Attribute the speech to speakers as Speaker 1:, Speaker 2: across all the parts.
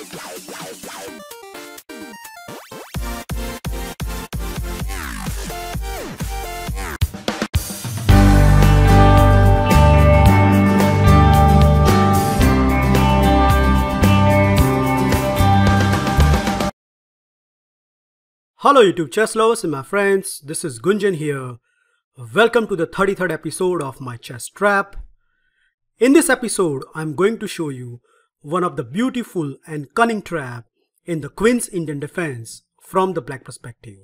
Speaker 1: Hello YouTube chess lovers and my friends, this is Gunjan here. Welcome to the 33rd episode of my chess trap. In this episode, I'm going to show you one of the beautiful and cunning trap in the Queen's Indian defense from the black perspective.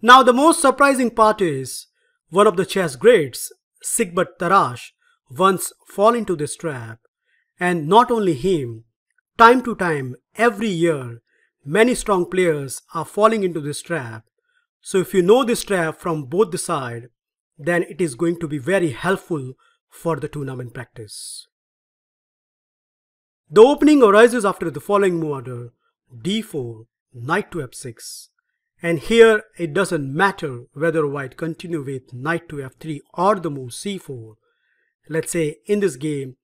Speaker 1: Now the most surprising part is, one of the chess greats, Sigbert Tarrasch, once fall into this trap and not only him, time to time, every year, Many strong players are falling into this trap. So if you know this trap from both the side, then it is going to be very helpful for the tournament practice. The opening arises after the following move order d4, knight to f6. And here it doesn't matter whether white continue with knight to f3 or the move c4. Let's say in this game,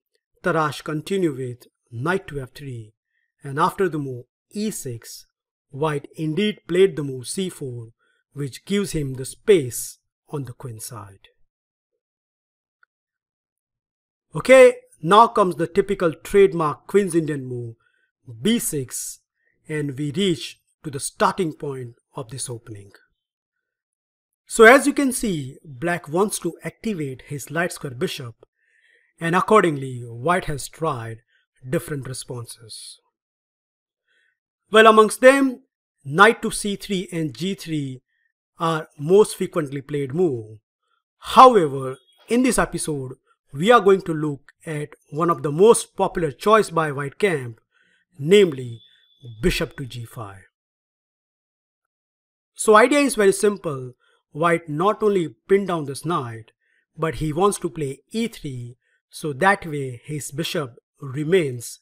Speaker 1: Tarrasch continue with knight to f3 and after the move e6, white indeed played the move c4, which gives him the space on the queen side. Okay, now comes the typical trademark Queen's Indian move, b6, and we reach to the starting point of this opening. So as you can see, black wants to activate his light square bishop, and accordingly, white has tried different responses. Well, amongst them, knight to c3 and g3 are most frequently played move. However, in this episode, we are going to look at one of the most popular choice by white camp, namely bishop to g5. So idea is very simple. White not only pin down this knight, but he wants to play e3 so that way his bishop remains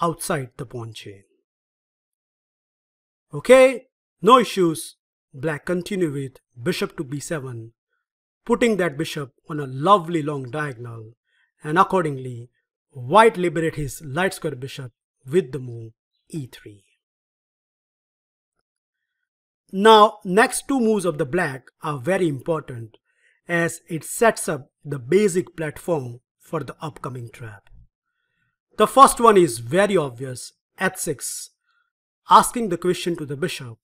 Speaker 1: outside the pawn chain. Okay, no issues. Black continue with bishop to b7, putting that bishop on a lovely long diagonal, and accordingly, white liberate his light square bishop with the move e3. Now, next two moves of the black are very important as it sets up the basic platform for the upcoming trap. The first one is very obvious, h6, asking the question to the bishop.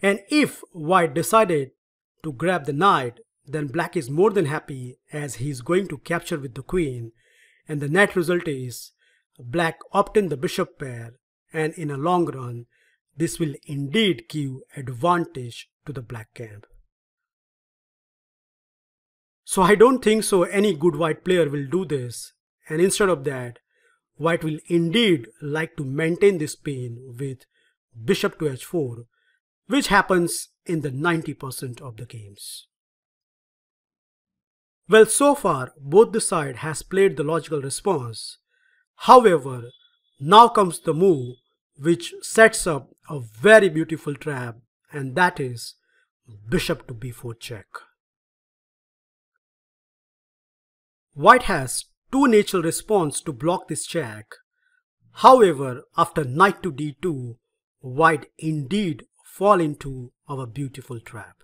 Speaker 1: And if white decided to grab the knight, then black is more than happy as he is going to capture with the queen and the net result is black obtain the bishop pair and in a long run this will indeed give advantage to the black camp. So I don't think so any good white player will do this and instead of that white will indeed like to maintain this pin with bishop to h4, which happens in the 90% of the games. Well, so far, both the side has played the logical response. However, now comes the move which sets up a very beautiful trap and that is bishop to b4 check. White has two natural response to block this check. However, after knight to d2, white indeed fall into our beautiful trap.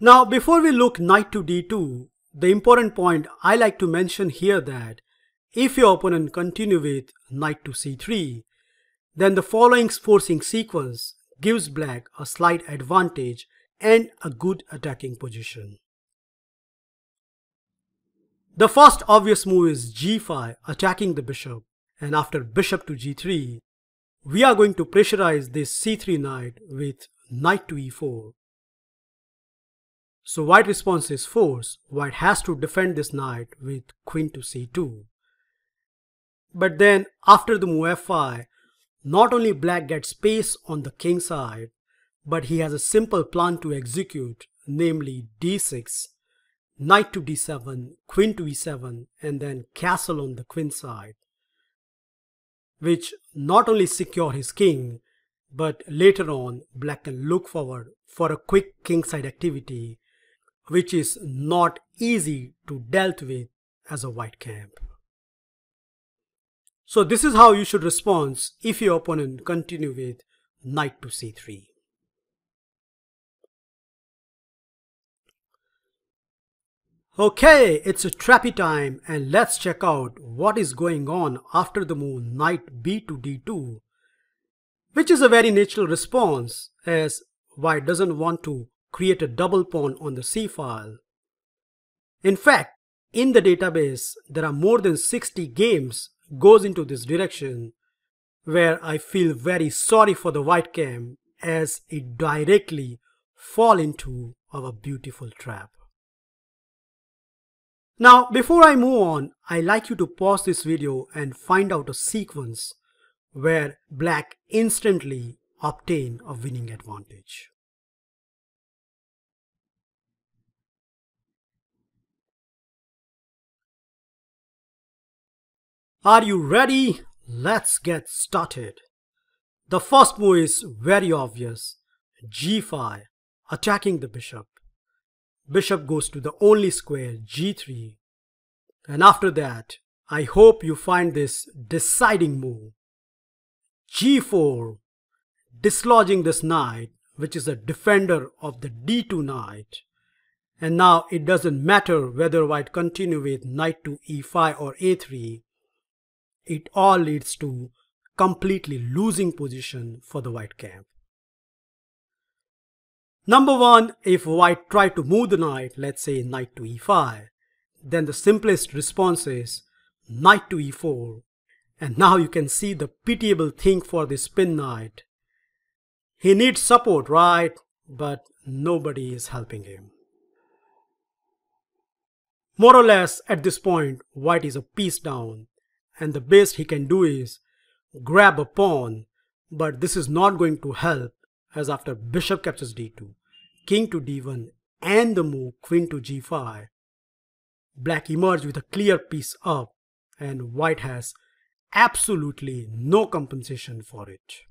Speaker 1: Now before we look knight to d2, the important point I like to mention here that if your opponent continue with knight to c3, then the following forcing sequence gives black a slight advantage and a good attacking position. The first obvious move is g5 attacking the bishop and after bishop to g3, we are going to pressurize this c3 knight with knight to e4. So white response is force. White has to defend this knight with queen to c2. But then after the move f5, not only black gets space on the king side, but he has a simple plan to execute, namely d6, knight to d7, queen to e7, and then castle on the queen side which not only secure his king, but later on black can look forward for a quick kingside activity, which is not easy to dealt with as a white camp. So this is how you should respond if your opponent continue with knight to c3. Okay, it's a trappy time and let's check out what is going on after the move knight b to d2 which is a very natural response as white doesn't want to create a double pawn on the c file. In fact, in the database, there are more than 60 games goes into this direction where I feel very sorry for the white cam as it directly fall into our beautiful trap. Now, before I move on, I like you to pause this video and find out a sequence where black instantly obtain a winning advantage. Are you ready? Let's get started. The first move is very obvious. g5, attacking the bishop. Bishop goes to the only square, g3. And after that, I hope you find this deciding move g4, dislodging this knight, which is a defender of the d2 knight. And now it doesn't matter whether white continue with knight to e5 or a3. It all leads to completely losing position for the white camp. Number one, if white try to move the knight, let's say knight to e5, then the simplest response is knight to e4 and now you can see the pitiable thing for this spin knight. He needs support, right? But nobody is helping him. More or less, at this point, white is a piece down, and the best he can do is grab a pawn, but this is not going to help as after bishop captures d2, king to d1, and the move queen to g5, black emerged with a clear piece up, and white has absolutely no compensation for it.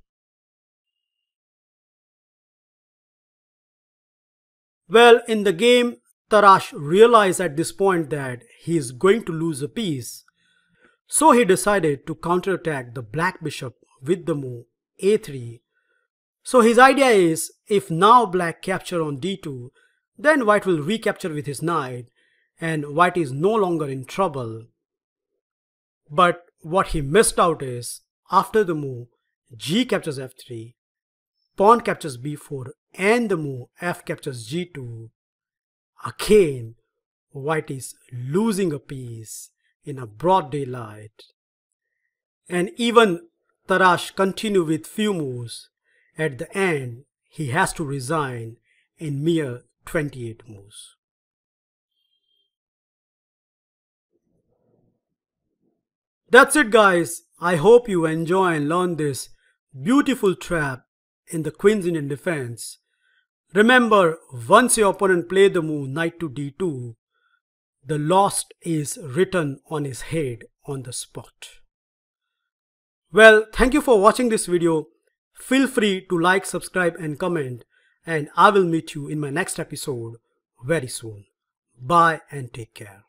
Speaker 1: Well, in the game, Tarrasch realized at this point that he is going to lose a piece. So he decided to counterattack the black bishop with the move a3. So his idea is, if now black capture on d2, then white will recapture with his knight and white is no longer in trouble. But what he missed out is, after the move, g captures f3, pawn captures b4, and the move f captures g2, again, white is losing a piece in a broad daylight. And even Tarrasch continue with few moves. At the end, he has to resign in mere 28 moves. That's it guys. I hope you enjoy and learn this beautiful trap in the Queen's Indian defense. Remember, once your opponent play the move knight to d2, the lost is written on his head on the spot. Well, thank you for watching this video. Feel free to like, subscribe and comment and I will meet you in my next episode very soon. Bye and take care.